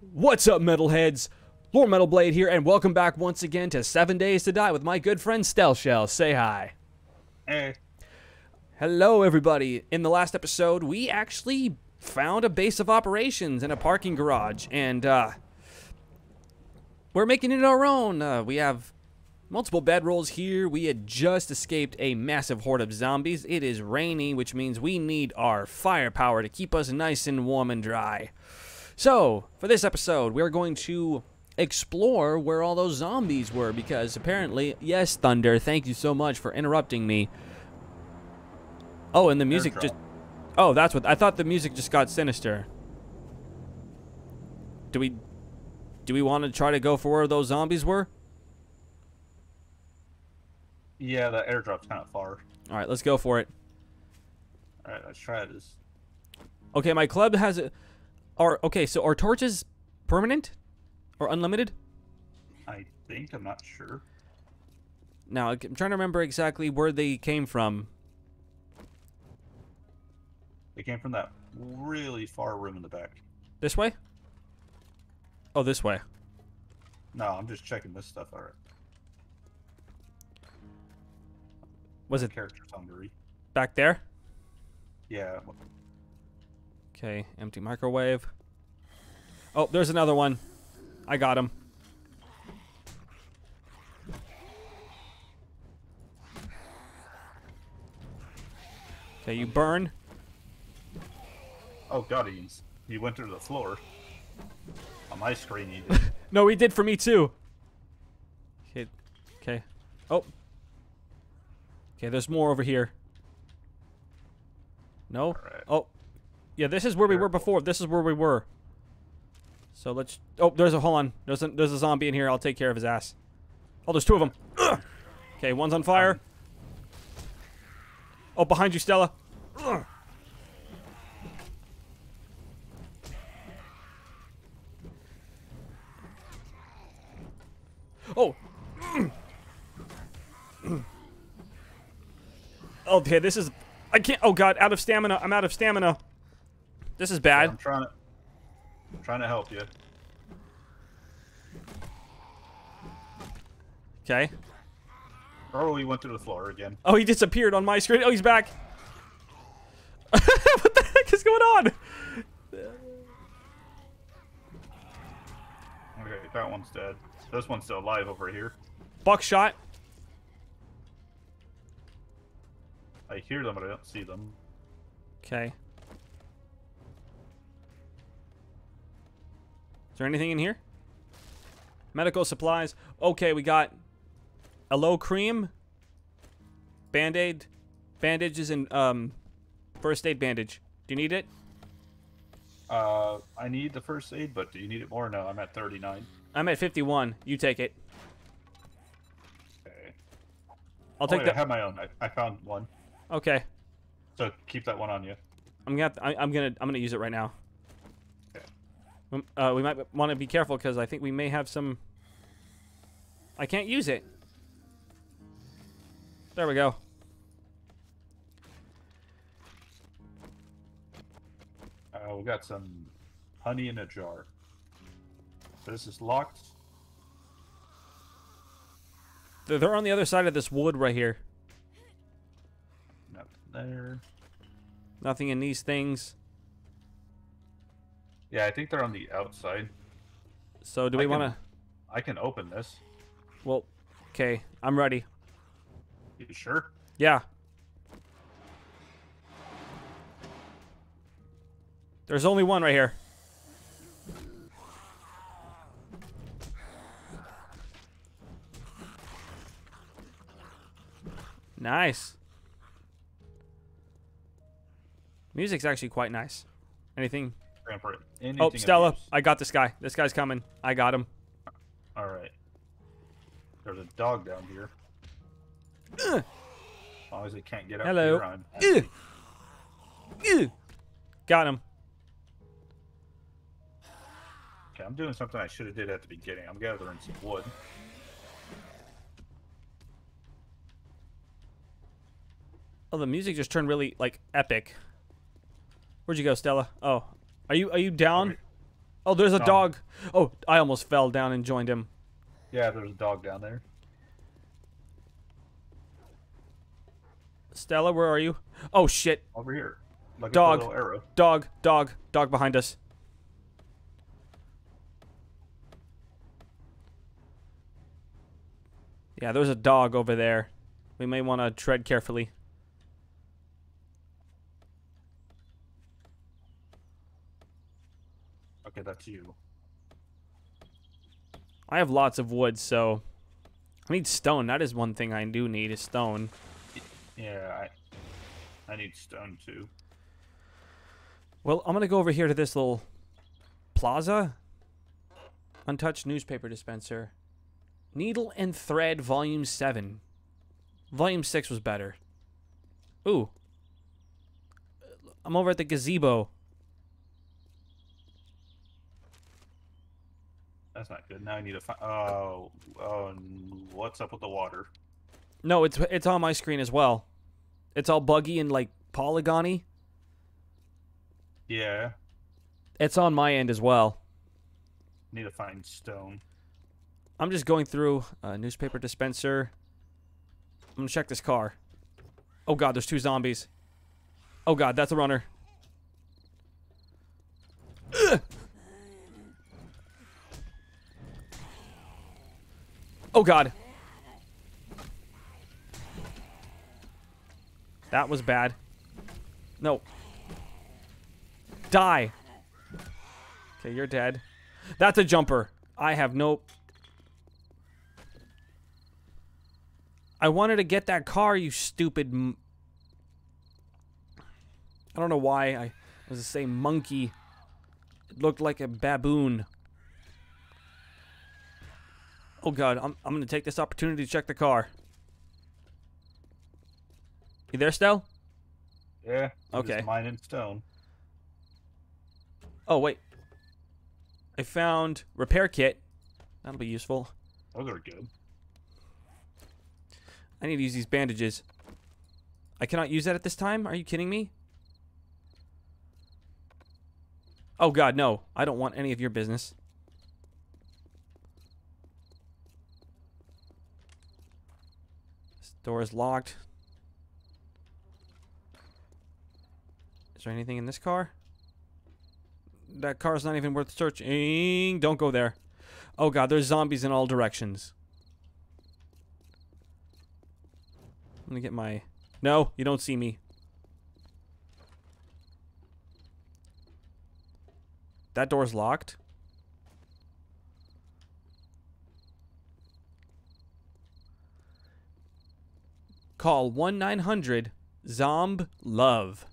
What's up, metalheads? Lord Metal Blade here, and welcome back once again to Seven Days to Die with my good friend Stelshell. Say hi. Hey. Hello, everybody. In the last episode, we actually found a base of operations in a parking garage, and uh, we're making it our own. Uh, we have multiple bedrolls here. We had just escaped a massive horde of zombies. It is rainy, which means we need our firepower to keep us nice and warm and dry. So, for this episode, we're going to explore where all those zombies were because apparently, yes, Thunder, thank you so much for interrupting me. Oh, and the music Airdrop. just. Oh, that's what. I thought the music just got sinister. Do we. Do we want to try to go for where those zombies were? Yeah, the airdrop's kind of far. Alright, let's go for it. Alright, let's try this. Okay, my club has a. Are okay, so are torches permanent or unlimited? I think, I'm not sure. Now I'm trying to remember exactly where they came from. They came from that really far room in the back. This way? Oh, this way. No, I'm just checking this stuff. Alright. Was it character hungry. back there? Yeah. Okay, empty microwave. Oh, there's another one. I got him. Okay, you burn. Oh god, he's he went through the floor. On my screen, he did. No, he did for me too. Okay. Okay. Oh. Okay, there's more over here. No? Alright. Oh. Yeah, this is where we were before. This is where we were. So let's Oh, there's a hold on. There's a there's a zombie in here. I'll take care of his ass. Oh, there's two of them. Ugh. Okay, one's on fire. Um, Oh, behind you, Stella. Ugh. Oh. Okay, this is. I can't. Oh god, out of stamina. I'm out of stamina. This is bad. I'm trying to I'm trying to help you. Okay. Oh, he went through the floor again. Oh, he disappeared on my screen. Oh, he's back. what the heck is going on? Okay, that one's dead. This one's still alive over here. Buckshot. I hear them, but I don't see them. Okay. Is there anything in here? Medical supplies. Okay, we got aloe cream, band-aid, bandages, and um, first aid bandage. Do you need it? Uh, I need the first aid, but do you need it more? No, I'm at 39. I'm at 51. You take it. Okay. I'll Oh, take wait, I have my own. I, I found one. Okay. So keep that one on you. I'm gonna. I, I'm gonna. I'm gonna use it right now. Um, Uh, we might want to be careful because I think we may have some. I can't use it. There we go. Uh, we got some honey in a jar. This is locked. They're, they're on the other side of this wood right here. Nothing there. Nothing in these things. Yeah, I think they're on the outside. So do we want to? I can open this. Well, okay. I'm ready. You sure? Yeah. There's only one right here. Nice. Music's actually quite nice. Anything? Grandpa, oh, anything Oh, Stella. I got this guy. This guy's coming. I got him. All right. There's a dog down here. Ugh. As long as it can't get up Hello. here, I'm Ugh. Ugh. Got him. Okay, I'm doing something I should have did at the beginning. I'm gathering some wood. Oh, the music just turned really like epic. Where'd you go, Stella? Oh, are you are you down? Oh, there's a No. dog. Oh, I almost fell down and joined him. Yeah, there's a dog down there. Stella, where are you? Oh shit. Over here. Like Dog. arrow. Dog, dog, dog behind us. Yeah, there's a dog over there. We may want to tread carefully. Okay, that's you. I have lots of wood, so I need stone. That is one thing I do need is stone. Yeah, I I need stone too. Well, I'm gonna go over here to this little plaza. Untouched newspaper dispenser. Needle and Thread, Volume 7. Volume 6 was better. Ooh. I'm over at the gazebo. That's not good. Now I need to find. Oh, oh, what's up with the water? No, it's it's on my screen as well. It's all buggy and like polygony. Yeah, It's on my end as well. need to find stone. I'm just going through a newspaper dispenser. I'm gonna check this car. Oh god, there's two zombies. Oh god, that's a runner. Ugh. Oh god. That was bad. No. Die. Okay, you're dead. That's a jumper. I have no I wanted to get that car, you stupid. I don't know why I was to say monkey. It looked like a baboon. Oh god, I'm I'm gonna take this opportunity to check the car. You there, Stel? Yeah. Okay. Mining stone. Oh wait. I found repair kit. That'll be useful. Oh, Those are good. I need to use these bandages. I cannot use that at this time? Are you kidding me? Oh god, no. I don't want any of your business. This door is locked. Is there anything in this car? That car's not even worth searching. Don't go there. Oh god, there's zombies in all directions. I'm gonna get my. No, you don't see me. That door's locked. Call 1 900 Zomb Love.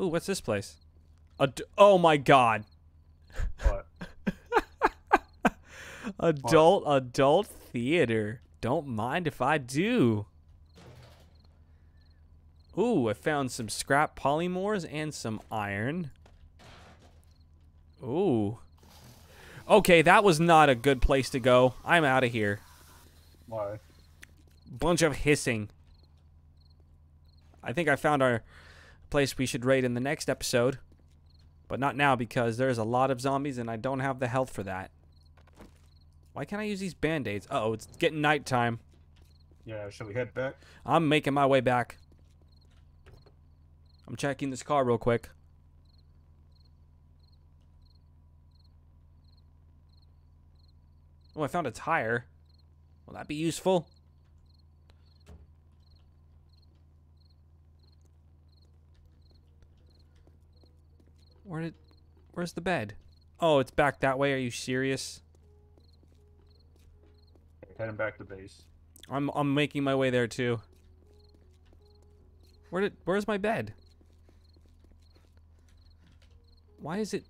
Ooh, what's this place? Ad- oh my god. But Adult adult theater. Don't mind if I do. Ooh, I found some scrap polymers and some iron. Ooh. Okay, that was not a good place to go. I'm out of here. why? Bunch of hissing. I think I found our place we should raid in the next episode. But not now because there's a lot of zombies and I don't have the health for that. Why can't I use these band-aids? Uh-oh, it's getting nighttime. Yeah. Shall we head back? I'm making my way back. I'm checking this car real quick. Oh, I found a tire. Will that be useful? Where did Where's the bed? Oh, it's back that way. Are you serious? Heading back to base. I'm I'm making my way there too. Where did where's my bed? Why is it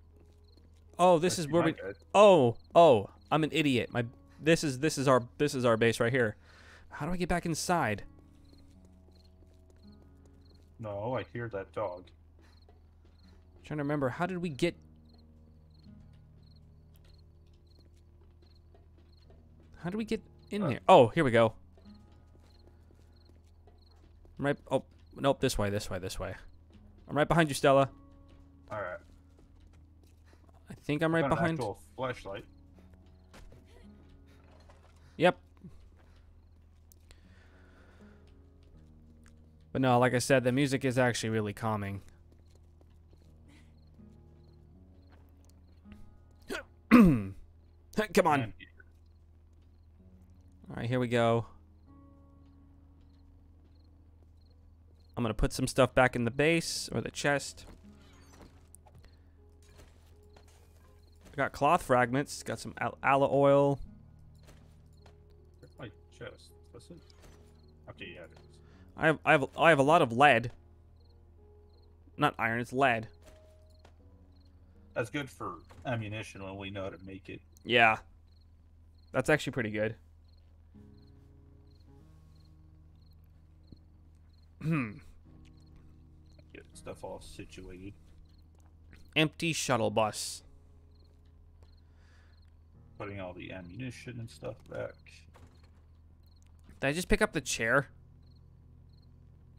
Oh, this I is where we bed. Oh, oh, I'm an idiot. My this is this is our this is our base right here. How do I get back inside? No, I hear that dog. Trying to remember how did we get How did we get in Uh. there? Oh, here we go. I'm right oh nope, this way, this way, this way. I'm right behind you, Stella. All right. I think I'm right Got behind. flashlight. Yep. But no, like I said, the music is actually really calming. on. And All right, here we go. I'm going to put some stuff back in the base or the chest. I got cloth fragments, got some al- aloe oil. Where's my chest? That's it. Okay, yeah, it is. I have I have I have a lot of lead. Not iron, it's lead. That's good for ammunition when we know how to make it. Yeah. That's actually pretty good. Hmm. Get stuff all situated. Empty shuttle bus. Putting all the ammunition and stuff back. Did I just pick up the chair?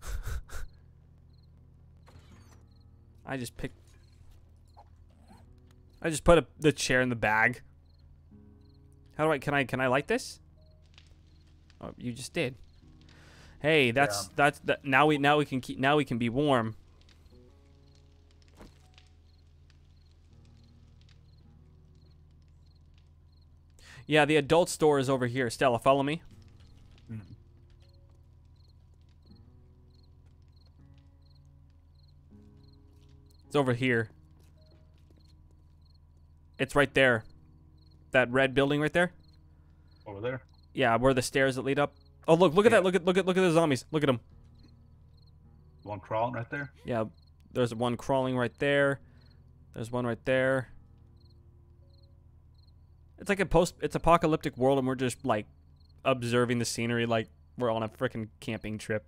I just picked. I just put a, the chair in the bag. How do I? Can I? Can I light this? Oh, you just did. Hey, that's Yeah. that's that. Now we now we can keep now we can be warm. Yeah, the adult store is over here. Stella, follow me. Mm. It's over here. It's right there. That red building right there. Over there. Yeah, where the stairs that lead up. Oh, look! Look at Yeah. that! Look at look at look at the zombies! Look at them. One crawling right there. Yeah, there's one crawling right there. There's one right there. It's like a post. It's apocalyptic world, and we're just like observing the scenery, like we're on a freaking camping trip.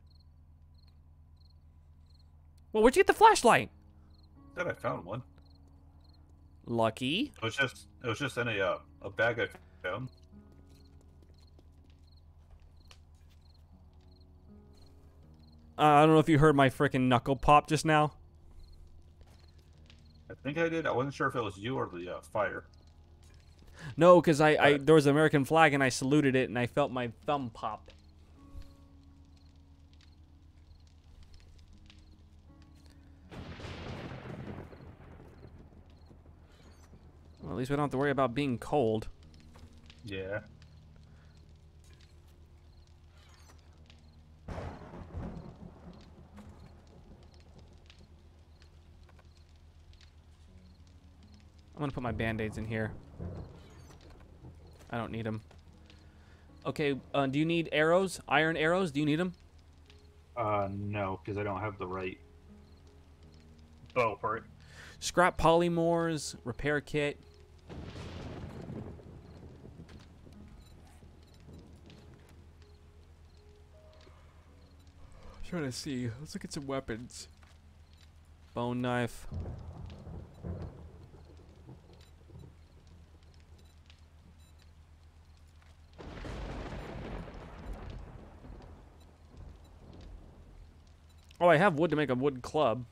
Well, where'd you get the flashlight? Said I found one. Lucky. It was just it was just in a uh, a bag I found. Uh, I don't know if you heard my freaking knuckle pop just now. I think I did. I wasn't sure if it was you or the uh, fire. No, because I, I there was an American flag and I saluted it and I felt my thumb pop. Well, at least we don't have to worry about being cold. Yeah. I'm gonna put my band-aids in here. I don't need them. Okay, uh, do you need arrows? Iron arrows? Do you need them? Uh, no, because I don't have the right bow for it. Scrap polymers, repair kit. Trying to see. Let's look at some weapons. Bone knife. Oh, I have wood to make a wood club.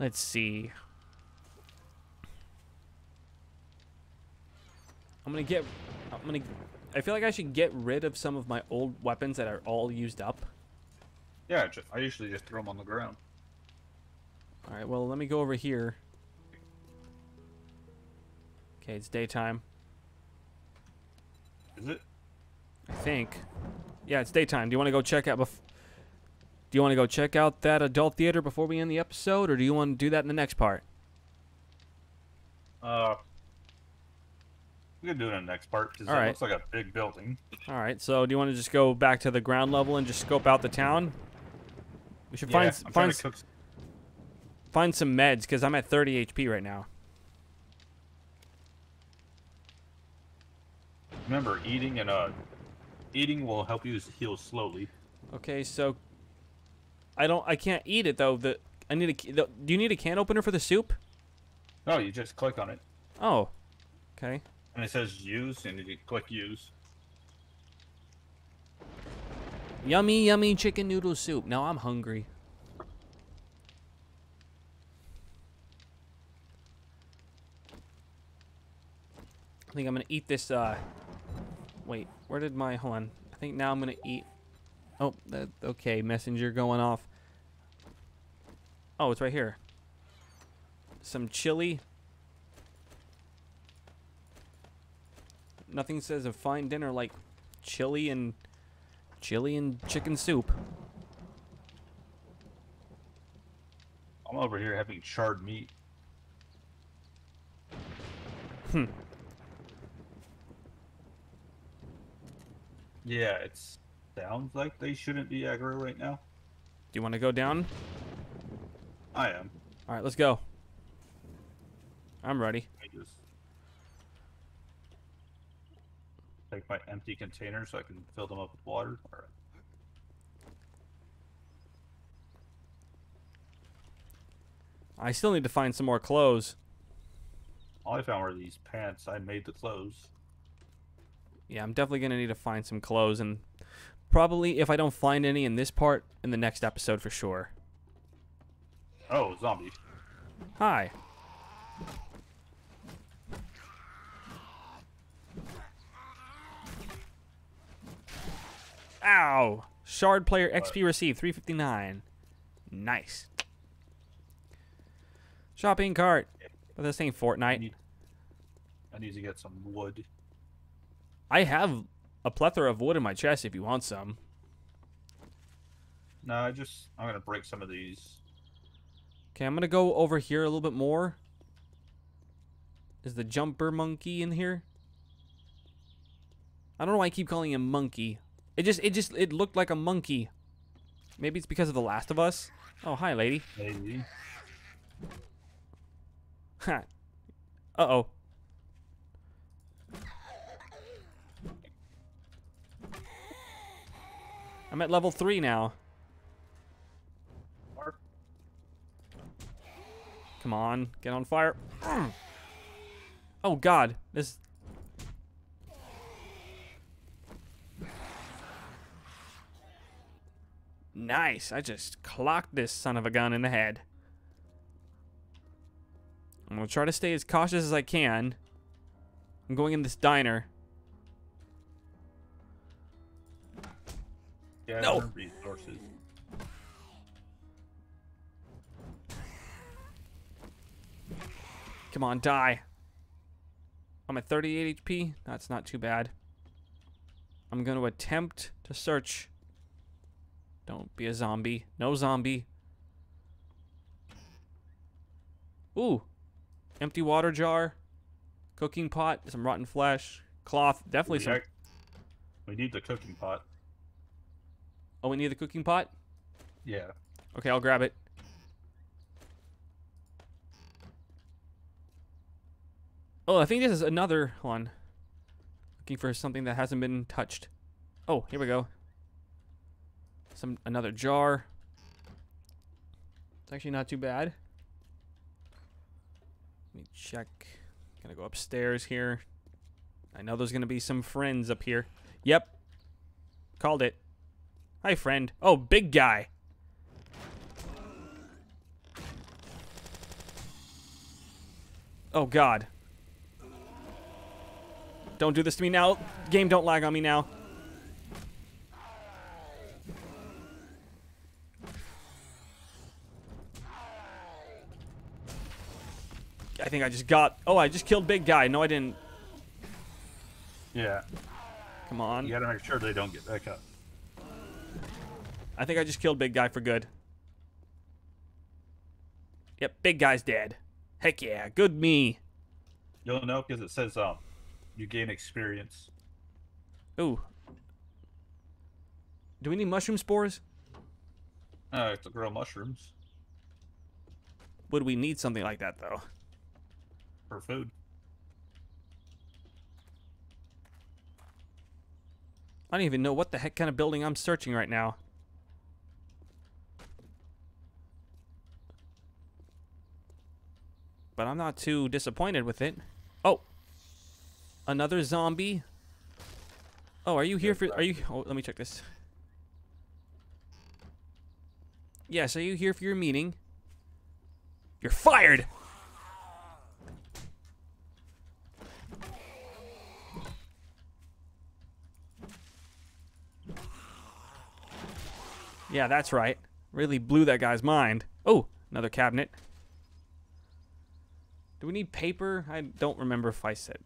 Let's see. I'm gonna get. I'm gonna. I feel like I should get rid of some of my old weapons that are all used up. Yeah, I usually just throw them on the ground. All right. Well, let me go over here. Okay, it's daytime. Is it? I think. Yeah, it's daytime. Do you want to go check out? Bef- do you want to go check out that adult theater before we end the episode, or do you want to do that in the next part? Uh, we can do it in the next part because it Alright. looks like a big building. All right. So, do you want to just go back to the ground level and just scope out the town? We should find yeah, s- I'm find cook. find some meds because I'm at 30 HP right now. Remember, eating and uh, eating will help you heal slowly. Okay, so I don't. I can't eat it though. The I need a. The, do you need a can opener for the soup? No, you just click on it. Oh, okay. And it says use, and you click use. Yummy, yummy chicken noodle soup. Now I'm hungry. I think I'm gonna eat this, uh... Wait, where did my... Hold on. I think now I'm gonna eat... Oh, that, okay, messenger going off. Oh, it's right here. Some chili. Nothing says a fine dinner like chili and chili and chicken soup. I'm over here having charred meat. Hmm. Yeah, it sounds like they shouldn't be aggro right now. Do you want to go down? I am. All right, let's go. I'm ready. I just take my empty container so I can fill them up with water. All right. I still need to find some more clothes. All I found were these pants. I made the clothes. Yeah, I'm definitely going to need to find some clothes and probably if I don't find any in this part, in the next episode for sure. Oh, zombie. Hi. Ow! Shard player XP received 359. Nice. Shopping cart. But this ain't I Fortnite. need, I need to get some wood. I have a plethora of wood in my chest if you want some. No, I just I'm gonna break some of these. Okay, I'm gonna go over here a little bit more. Is the jumper monkey in here? I don't know why I keep calling him monkey. It just it just it looked like a monkey. Maybe it's because of The Last of Us. Oh, hi, lady. Maybe. Ha. Uh-oh. I'm at level 3 now. Come on, get on fire. Oh god, this Nice. I just clocked this son of a gun in the head. I'm going to try to stay as cautious as I can. I'm going in this diner. Yeah, No. Come on, die. I'm at 38 HP. That's not too bad. I'm going to attempt to search. Don't be a zombie. No zombie. Ooh. Empty water jar. Cooking pot. Some rotten flesh. Cloth. Definitely we, some. ac- we need the cooking pot. Oh, we need the cooking pot? Yeah. Okay, I'll grab it. Oh, I think this is another one. Looking for something that hasn't been touched. Oh, here we go. Some another jar. It's actually not too bad. Let me check. Gonna go upstairs here. I know there's gonna be some friends up here. Yep. Called it. Hi, friend. Oh, big guy. Oh, God. Don't do this to me now. Game, don't lag on me now. I think I just got... Oh, I just killed big guy. No, I didn't. Yeah. Come on. You gotta make sure they don't get back up. I think I just killed big guy for good. Yep, big guy's dead. Heck yeah, good me. You'll know because it says um, you gain experience. Ooh. Do we need mushroom spores? Uh, to grow mushrooms Would we need something like that though? for food. I don't even know what the heck kind of building I'm searching right now. But I'm not too disappointed with it. Another zombie. Oh, are you here for? Are you? Oh, let me check this. Yes, are you here for your meeting? You're fired. Yeah, that's right. Really blew that guy's mind. Oh, another cabinet. Do we need paper? I don't remember if I said.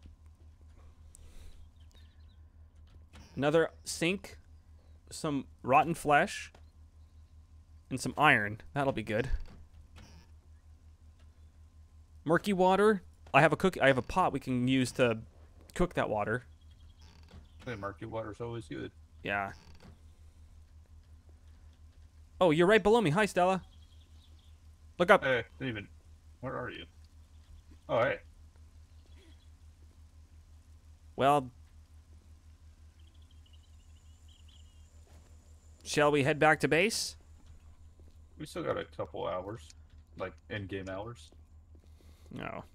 Another sink, some rotten flesh, and some iron. That'll be good. Murky water. I have a cook. I have a pot we can use to cook that water. The murky water's always good. Yeah. Oh, you're right below me. Hi, Stella. Look up. Hey, even. Where are you? Oh, hey. Well, shall we head back to base? We still got a couple hours, like in-game hours. No.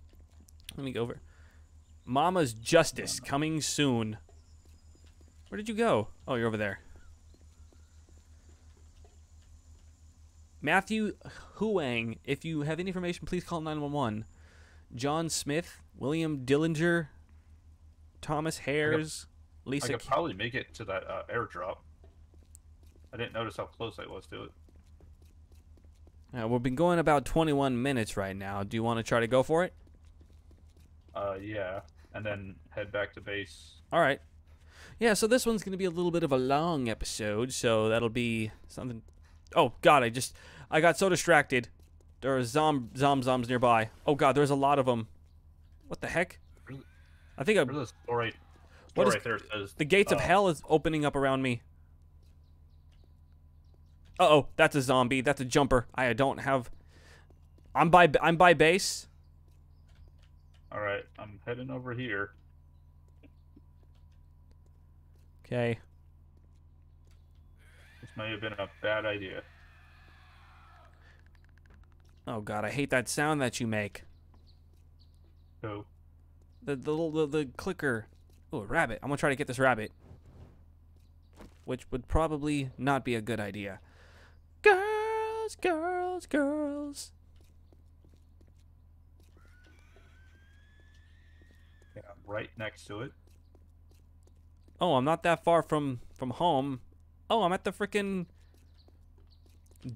Let me go over. Mama's Justice coming soon. Where did you go? Oh, you're over there. Matthew Huang, if you have any information, please call 911. John Smith, William Dillinger, Thomas Hares, I Lisa. could probably make it to that uh, airdrop. I didn't notice how close I was to it. Uh, we've been going about 21 minutes right now. Do you want to try to go for it? Uh, yeah, and then head back to base. All right. Yeah, so this one's going to be a little bit of a long episode, so that'll be something. Oh, God, I just. I got so distracted. There are zom zom zoms nearby. Oh, God, there's a lot of them. What the heck? I think I, There's a store right, What is- right there says the gates of uh, hell is opening up around me. Uh oh, that's a zombie. That's a jumper. I don't have. I'm by. I'm by base. All right, I'm heading over here. Okay. This may have been a bad idea. Oh God, I hate that sound that you make. So, The the the, the clicker. Oh, a rabbit. I'm gonna try to get this rabbit. Which would probably not be a good idea. Girls, girls, girls. yeah, right next to it. Oh, I'm not that far from from home. Oh, I'm at the freaking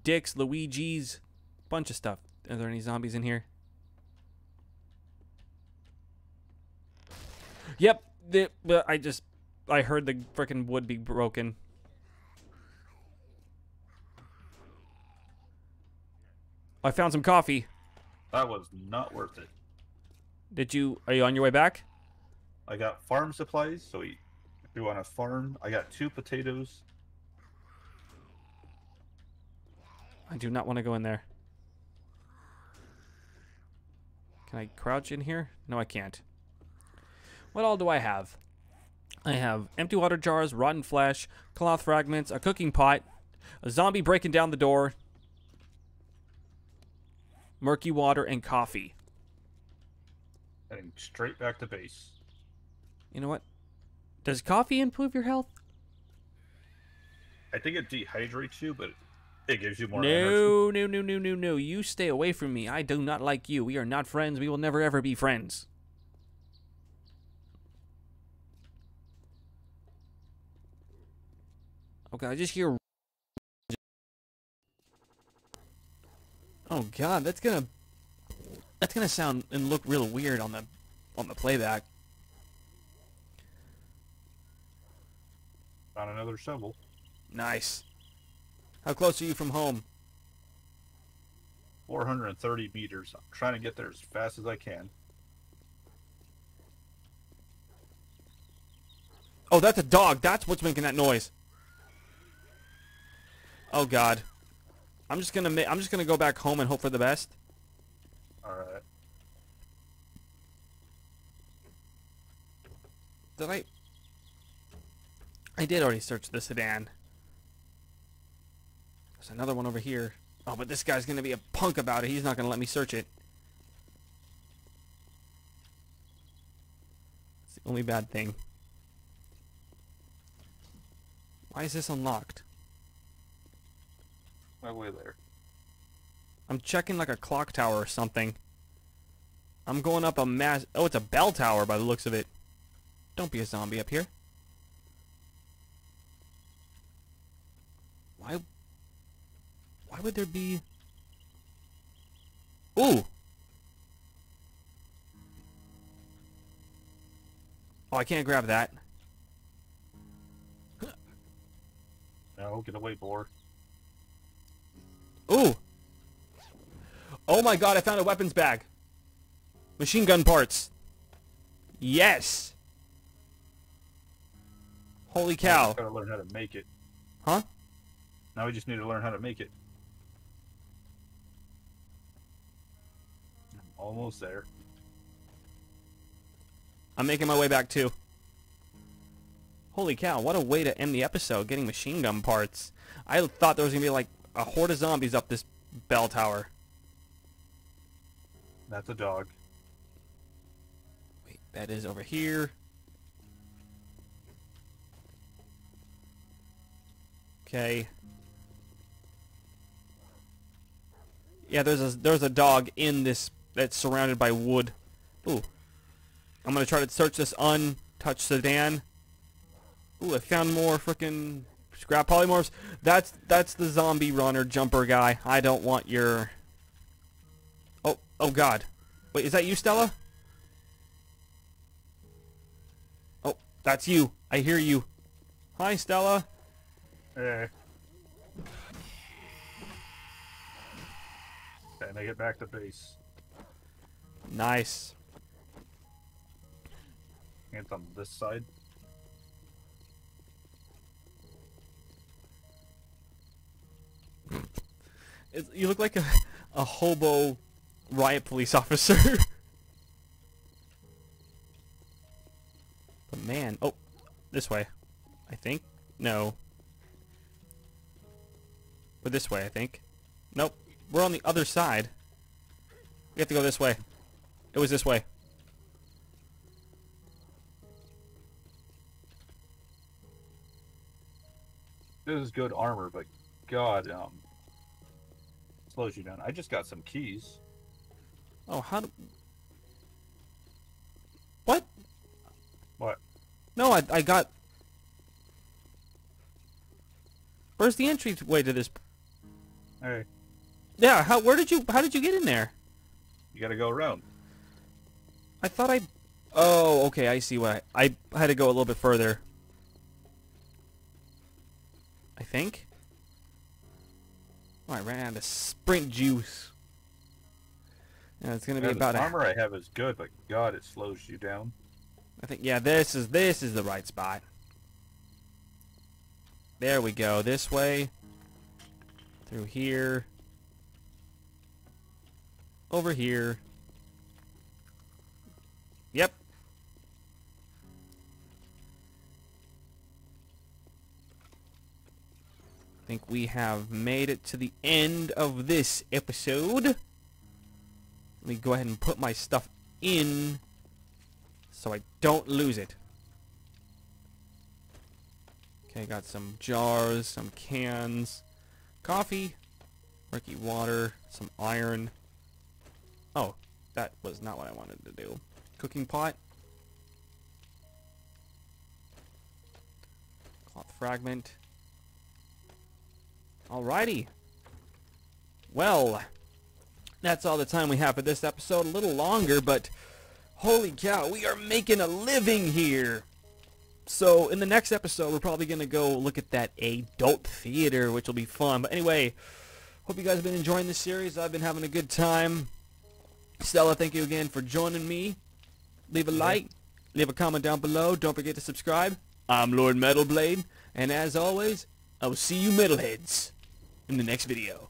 Dick's, Luigi's, bunch of stuff. Are there any zombies in here? Yep. The, but I just I heard the freaking wood be broken. I found some coffee. That was not worth it. Did you? Are you on your way back? I got farm supplies, so we, if you want to farm, I got two potatoes. I do not want to go in there. Can I crouch in here? No, I can't. What all do I have? I have empty water jars, rotten flesh, cloth fragments, a cooking pot, a zombie breaking down the door, murky water, and coffee. Heading straight back to base. You know what? Does coffee improve your health? I think it dehydrates you, but it gives you more energy. No, no, no, no, no, no. You stay away from me. I do not like you. We are not friends. We will never ever be friends. Okay, I just hear. Oh God, that's gonna. That's gonna sound and look real weird on the, on the playback. Found another shovel. Nice. How close are you from home? 430 meters. I'm trying to get there as fast as I can. Oh, that's a dog. That's what's making that noise. Oh God. I'm just gonna I'm just gonna go back home and hope for the best. All right. Did I? I did already search the sedan. There's another one over here. Oh, but this guy's gonna be a punk about it. He's not gonna let me search it. It's the only bad thing. Why is this unlocked? My way there. I'm checking like a clock tower or something. I'm going up a mass. Oh, it's a bell tower by the looks of it. Don't be a zombie up here. Why? Why would there be? Ooh. Oh, I can't grab that. No, get away, boar. Ooh. Oh my god, I found a weapons bag. Machine gun parts. Yes. Holy cow. Gotta learn how to make it. Huh? Now we just need to learn how to make it. Almost there. I'm making my way back too. Holy cow, what a way to end the episode, getting machine gun parts. I thought there was going to be like a horde of zombies up this bell tower. That's a dog. Wait, that is over here. Okay. Yeah, there's a there's a dog in this that's surrounded by wood. Ooh. I'm gonna try to search this untouched sedan. Ooh, I found more frickin' scrap polymorphs. That's that's the zombie runner jumper guy. I don't want your. Oh, oh God. Wait, is that you, Stella? Oh, that's you. I hear you. Hi, Stella. Hey. Okay, make it back to base. Nice. It's on this side. You look like a, a hobo riot police officer. but man, oh, this way, I think. No. We're this way, I think. Nope, we're on the other side. We have to go this way. It was this way. This is good armor, but God, um, slows you down. I just got some keys. Oh, how do... What? What? No, I, I got... Where's the entryway to this? Hey, Yeah, how, where did you, how did you get in there? you gotta go around. I thought I... Oh, okay, I see why. I had to go a little bit further. I think. Oh, I ran out of sprint juice. Yeah, it's gonna be Yeah, the about a... armor I have is good, but God, it slows you down. I think, yeah, this is, this is the right spot. There we go, this way. Through here. Over here. Yep. I think we have made it to the end of this episode. Let me go ahead and put my stuff in so I don't lose it. Okay, got some jars, some cans, coffee, murky water, some iron. Oh, that was not what I wanted to do. Cooking pot. Cloth fragment. Alrighty. Well, that's all the time we have for this episode. A little longer, but holy cow, we are making a living here. So in the next episode, we're probably going to go look at that adult theater, which will be fun. But anyway, hope you guys have been enjoying this series. I've been having a good time. Stella, thank you again for joining me. Leave a like, leave a comment down below. Don't forget to subscribe. I'm Lord Metalblade, and as always, I will see you metalheads in the next video.